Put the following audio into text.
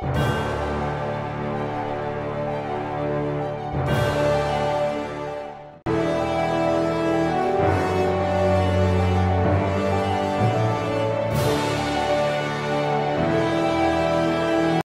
Bye.